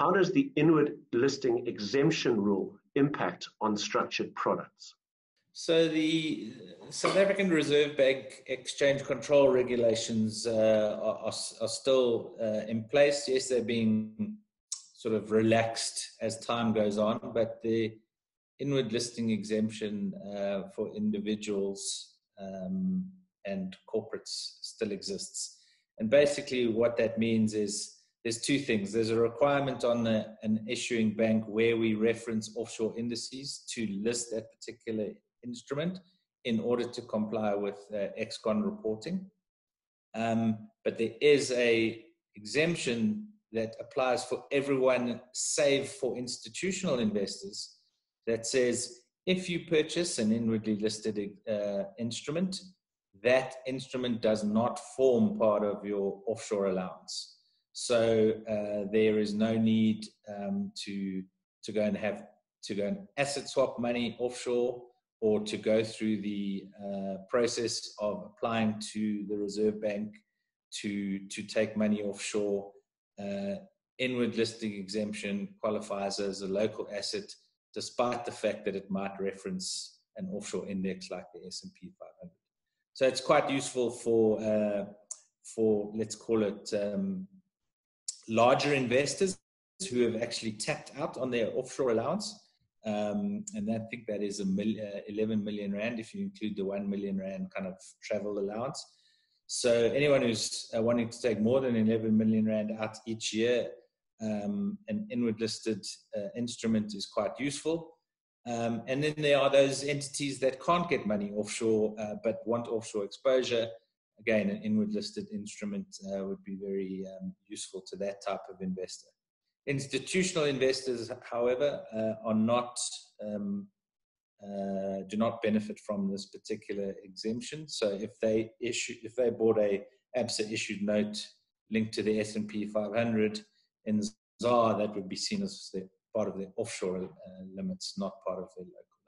how does the inward listing exemption rule impact on structured products? So the South African Reserve Bank exchange control regulations uh, are, are, still uh, in place. Yes, they're being sort of relaxed as time goes on, but the inward listing exemption uh, for individuals um, and corporates still exists. And basically, what that means is there's two things. There's a requirement on an issuing bank where we reference offshore indices to list that particular instrument in order to comply with uh, ex-con reporting. Um, but there is a exemption that applies for everyone save for institutional investors that says if you purchase an inwardly listed uh, instrument, that instrument does not form part of your offshore allowance. So uh, there is no need um, to to go and have to go and asset swap money offshore or to go through the uh, process of applying to the Reserve Bank to to take money offshore. Uh, inward listing exemption qualifies as a local asset, despite the fact that it might reference an offshore index like the S&P 500. So it's quite useful for uh, for let's call it um, larger investors who have actually tapped out on their offshore allowance. Um, and I think that is a million, uh, 11 million rand if you include the 1 million rand kind of travel allowance. So anyone who's uh, wanting to take more than 11 million rand out each year, um, an inward listed uh, instrument is quite useful. Um, and then there are those entities that can't get money offshore uh, but want offshore exposure again, an inward listed instrument uh, would be very um, useful to that type of investor. Institutional investors, however, uh, are not um, uh, do not benefit from this particular exemption. So if they issue, if they bought a ABSA issued note linked to the S&P 500 in ZAR, that would be seen as part of the offshore uh, limits, not part of the local